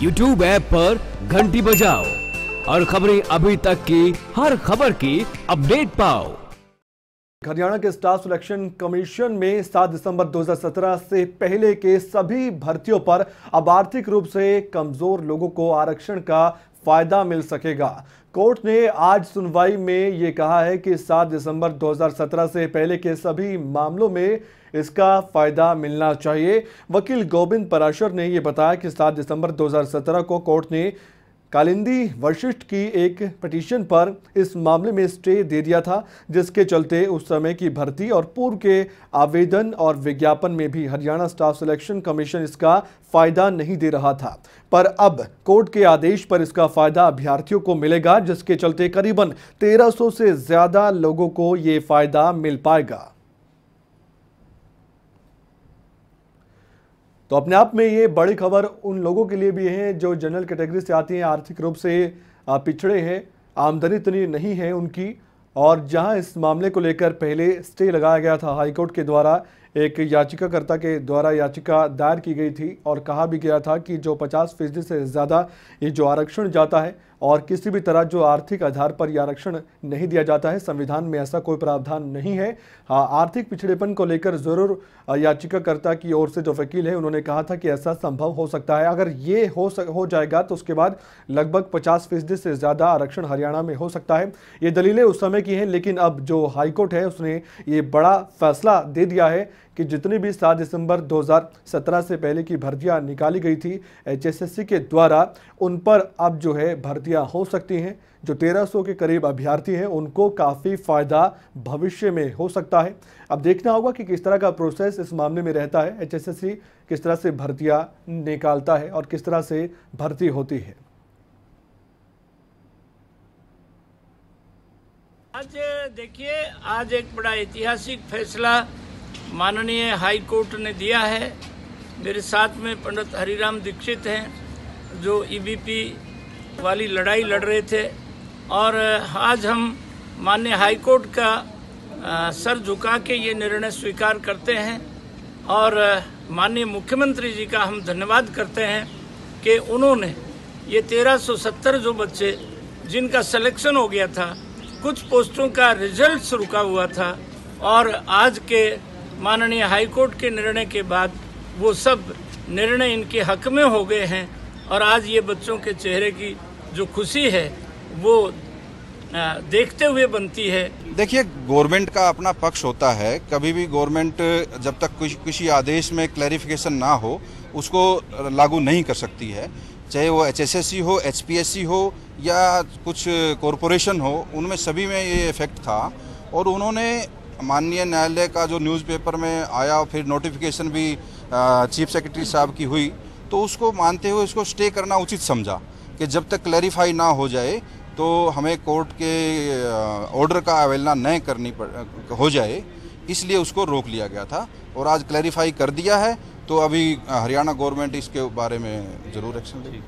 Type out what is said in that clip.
YouTube app पर घंटी बजाओ और खबरें अभी तक की, हर खबर की अपडेट पाओ। हरियाणा के स्टाफ सिलेक्शन कमीशन में 7 दिसंबर 2017 से पहले के सभी भर्तियों पर अब आर्थिक रूप से कमज़ोर लोगों को आरक्षण का फ़ायदा मिल सकेगा। कोर्ट ने आज सुनवाई में ये कहा है कि 7 दिसंबर 2017 से पहले के सभी मामलों में इसका फ़ायदा मिलना चाहिए। वकील गोविंद पराशर ने यह बताया कि 7 दिसंबर 2017 को कोर्ट ने कालिंदी वशिष्ठ की एक पिटीशन पर इस मामले में स्टे दे दिया था, जिसके चलते उस समय की भर्ती और पूर्व के आवेदन और विज्ञापन में भी हरियाणा स्टाफ सिलेक्शन कमीशन इसका फ़ायदा नहीं दे रहा था। पर अब कोर्ट के आदेश पर इसका फ़ायदा अभ्यर्थियों को मिलेगा, जिसके चलते करीबन 1300 से ज़्यादा लोगों को ये फ़ायदा मिल पाएगा। तो अपने आप में ये बड़ी खबर उन लोगों के लिए भी है जो जनरल कैटेगरी से आती हैं, आर्थिक रूप से पिछड़े हैं, आमदनी इतनी नहीं है उनकी, और जहाँ इस मामले को लेकर पहले स्टे लगाया गया था हाईकोर्ट के द्वारा, एक याचिकाकर्ता के द्वारा याचिका दायर की गई थी और कहा भी गया था कि जो 50 फ़ीसदी से ज़्यादा ये जो आरक्षण जाता है और किसी भी तरह जो आर्थिक आधार पर यह आरक्षण नहीं दिया जाता है संविधान में ऐसा कोई प्रावधान नहीं है। हाँ आर्थिक पिछड़ेपन को लेकर ज़रूर याचिकाकर्ता की ओर से जो वकील है उन्होंने कहा था कि ऐसा संभव हो सकता है। अगर ये हो सक, हो जाएगा तो उसके बाद लगभग पचास फ़ीसदी से ज़्यादा आरक्षण हरियाणा में हो सकता है। ये दलीलें उस समय की हैं लेकिन अब जो हाईकोर्ट है उसने ये बड़ा फैसला दे दिया है कि जितनी भी 7 दिसंबर 2017 से पहले की भर्तियाँ निकाली गई थी, एचएसएससी के द्वारा उन पर अब जो है भर्तियाँ हो सकती हैं। जो 1300 के करीब अभ्यर्थी हैं, उनको काफ़ी फ़ायदा भविष्य में हो सकता है। अब देखना होगा कि किस तरह का प्रोसेस इस मामले में रहता है, एचएसएससी किस तरह से भर्तियाँ निकालता है और किस तरह से भर्ती होती है। आज देखिए, आज एक बड़ा ऐतिहासिक फैसला माननीय हाई कोर्ट ने दिया है। मेरे साथ में पंडित हरिराम दीक्षित हैं, जो ईबीपी e वाली लड़ाई लड़ रहे थे। और आज हम माननीय हाई कोर्ट का सर झुका के ये निर्णय स्वीकार करते हैं। और माननीय मुख्यमंत्री जी का हम धन्यवाद करते हैं कि उन्होंने ये 1370 जो बच्चे, जिनका सिलेक्शन हो गया था, कुछ पोस्टों का रिज़ल्ट रुका हुआ था। और आज के माननीय हाईकोर्ट के निर्णय के बाद वो सब निर्णय इनके हक में हो गए हैं और आज ये बच्चों के चेहरे की जो खुशी है, वो देखते हुए बनती है। देखिए, गवर्नमेंट का अपना पक्ष होता है। कभी भी गवर्नमेंट जब तक कुछ, किसी आदेश में क्लैरिफिकेशन ना हो, उसको लागू नहीं कर सकती है। चाहे वो एचएसएससी हो एच हो, या कुछ कॉरपोरेशन हो, उनमें सभी में ये इफ़ेक्ट था। और उन्होंने माननीय न्यायालय का जो न्यूज़पेपर में आया फिर नोटिफिकेशन भी चीफ सेक्रेटरी साहब की हुई तो उसको मानते हुए इसको स्टे करना उचित समझा कि जब तक क्लैरिफाई ना हो जाए तो हमें कोर्ट के ऑर्डर का अवहेलना न करनी पड़, हो जाए, इसलिए उसको रोक लिया गया था और आज क्लैरिफाई कर दिया है तो अभी हरियाणा गवर्नमेंट इसके बारे में ज़रूर एक्शन लेगी।